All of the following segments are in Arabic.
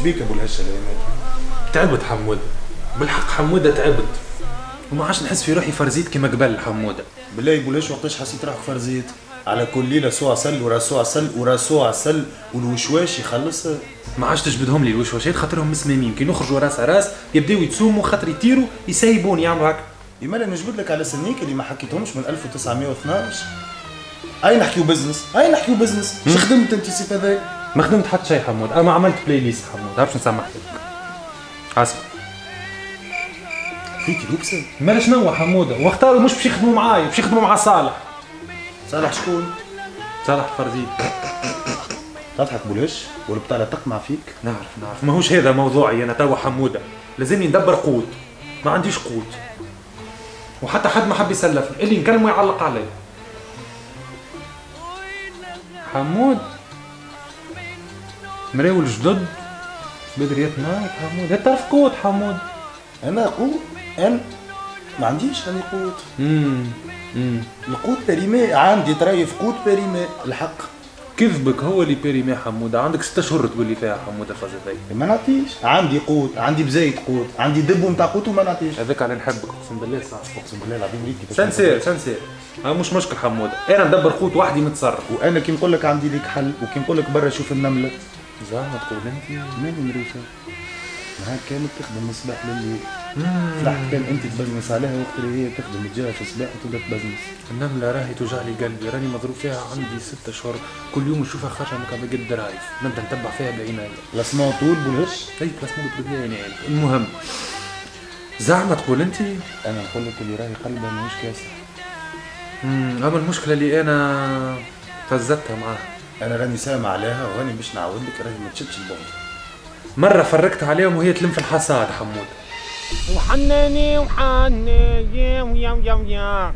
شبيك أبو الهشة الايامات تعبت حمودة. بالحق حمودة تعبت. وما عادش نحس في روحي فرزيت كما قبل حمودة. بالله ابو الهشه وقتاش حسيت روحك فرزيت على كل ليلة سوى عسل وراسو عسل وراسو عسل والوشواش يخلص. ما عادش تجبدهم لي الوشواشات خاطرهم مسمامين كي نخرجوا راس راس يبداو يتسوموا خاطر يطيروا يسيبوني يعملوا هكا. يما أنا نجبد لك على سنيك اللي ما حكيتهمش من 1912 أي نحكيو بزنس أي نحكيو بزنس شو خدمت أنت سي هذاك ما خدمت حتى شيء حمود. أنا عملت بلاي ليست حمود. عرفت نسمح لك اسف فيك لوكسه مالا شنو حموده واختاروا مش باش يخدموا معايا باش يخدموا مع صالح. صالح شكون؟ صالح فرزيد تضحك بولش والبطاله تقمع فيك؟ نعرف نعرف. ماهوش هذا موضوعي أنا توا حمودة. لازمني ندبر قوت. ما عنديش قوت. وحتى حد ما حب يسلفني. اللي نكلمه يعلق علي حمود؟ مراول جدد. بدريات نايك حمود. انت تعرف قوت حمود. أنا قوت أنا ما عنديش أنا قوت. امم القوت بيريمي عندي تريف قوت بيريمي الحق. كذبك هو اللي بيريمي حمودة. عندك ست اشهر تقول لي فيها حمودة فازتي. ما نعطيش. عندي قوت عندي بزايد قوت عندي دب نتاع قوت وما نعطيش. هذاك على نحبك أقسم بالله صح. أقسم بالله العظيم سنسير سنسير ها مش مشكل حمودة. أنا ندبر قوت وحدي متصرف وأنا كي نقول لك عندي ليك حل وكي نقول لك برا شوف النملة. تقول انت مالي مريفه نهار كامل تخدم من الصباح لليل فلاحت كان أنت تبزنس عليها وقت اللي هي تخدم تجيها في الصباح وتبدأ تبزنس. النملة راهي توجع لي قلبي. راني مضروب فيها عندي ست اشهر كل يوم نشوفها خارجة من قد درايف نبدأ نتبع فيها بعيني لاسمون طول بولهش أي بس مو يعني. المهم زعما تقول انت أنا نقول لك اللي راهي قلبها ماهوش كاسح امم أما المشكلة اللي أنا فزتها معاها. أنا راني سامع عليها وغاني باش نعاود لك راهي ما تشدش البعد مرة فرقت عليهم وهي تلم في الحصاد حمود. وحناني وحنان يا ويا ويا ويا.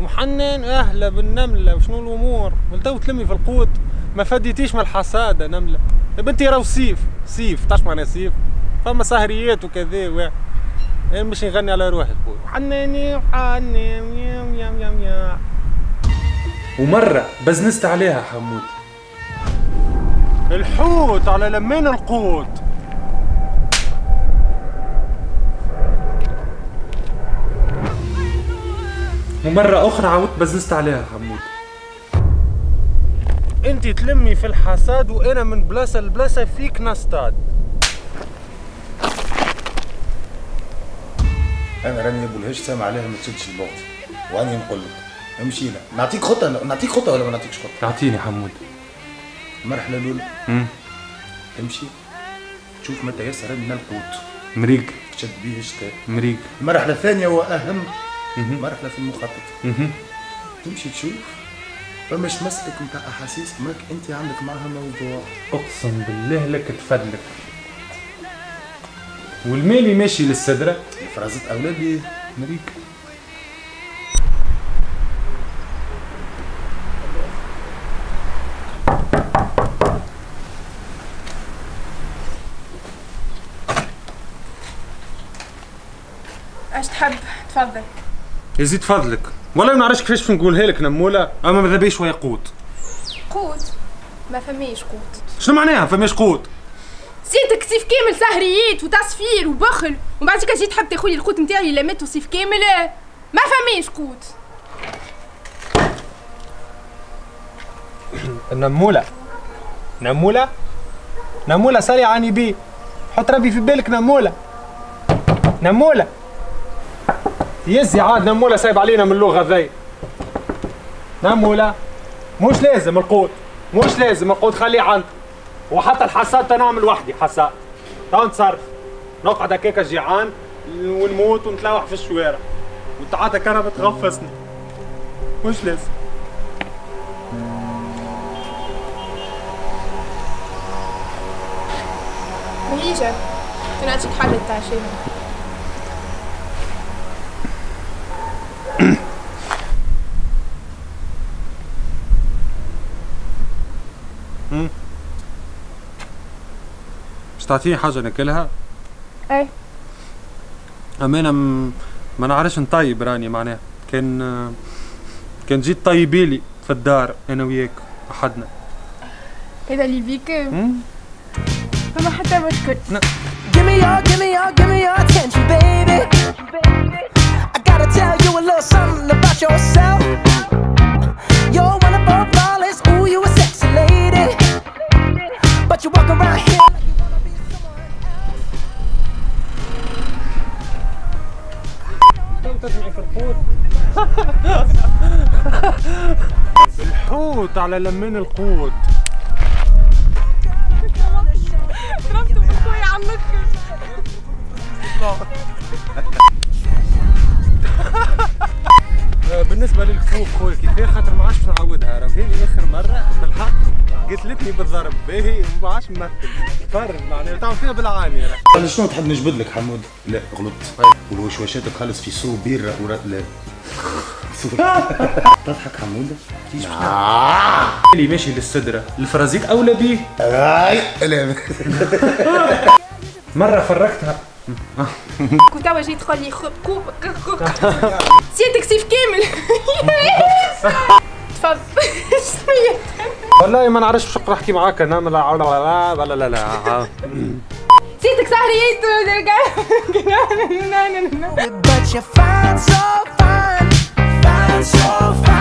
وحنان أهلا بالنملة وشنو الأمور؟ ولتو تلمي في القوت ما فديتيش من الحصادة نملة. يا بنتي راهو صيف صيف تعرف معنى صيف فما سهريات وكذا و أنا مش نغني على روحي. خويا وحناني وحنان يا ويا ويا ويا. ومرة بزنست عليها حمود. الحوت على لمين القوت؟ ومرة أخرى عاودت بزنست عليها حمود. أنت تلمي في الحصاد وأنا من بلاصة لبلاصة فيك نصطاد. أنا راني أبو الهش سامع عليها ما تشدش البعد واني نقول لك امشينا. نعطيك خطة نعطيك خطة ولا ما نعطيكش خطة؟ أعطيني حمود. المرحلة الأولى. تمشي تشوف متى ياسر من القوت. مريق. تشد بيه الشتاء مريق. المرحلة الثانية واهم. مرحلة في المخطط. تمشي تشوف. فماش مسلك نتاع أحاسيس ماك انت عندك معها موضوع. أقسم بالله لك تفدلك والمالي ماشي للسدرة فرازة أولادي. مريق. تفضل. يزيد فضلك والله ما نعرفش كيفاش نقولها لك نمولة. أما ماذا بيه شوية قوت؟ قوت؟ ما فماش قوت. شنو معناها فماش قوت؟ زيدك صيف كامل سهريات وتصفير وبخل ومن بعد كي جيت تحب تاخذي القوت نتاعي اللي لميته صيف كامل. ما فماش قوت. نمولة. نمولة؟ نمولة سالي عني بيه. حط ربي في بالك نمولة. نمولة. يزي عاد نمولة سايب علينا من اللغة ذي. نمولة؟ مش لازم القوت. مش لازم القوت خليه عندك وحتى الحصاد تنعمل وحدي حصاد تو نتصرف نقعد هكاك جيعان ونموت ونتلوح في الشوارع. وانت عاد كان بتغفصني. مش لازم. بهيجة نعطيك حل التعشية تعطيني حاجة ناكلها اي أما أنا م- ما نعرفش نطيب راني معناها. كان كان جيت طيبيلي في الدار أنا وياك أحدنا هذا اللي بيك؟ فما حتى نشكر Give me your, give me your, give me your attention, baby. I gotta tell you a little something about yourself. الحوت على لمين القوت؟ على بالنسبة للكفوف خويا كيفاه خاطر ما عادش نعاودها. راه هذه آخر مرة بالحق قتلتني بالضرب. باهي وما عادش نمثل فرد معناها. تعرف فيها بالعاني راه. شنو تحب نجبد لك حمود؟ لا غلطت. والوشواشات تخلص في سو بيرة ورا لا تضحك حمود؟ اللي ماشي للسدرة الفرازيت أولى بيه. مرة فرقتها كنت توا جاي تقول لي خ- كوب سيادتك سيف كامل. تفضل. والله ما نعرفش باش نقرأ نحكي معاك أنا لا لا لا لا لا لا سيادتك so fine.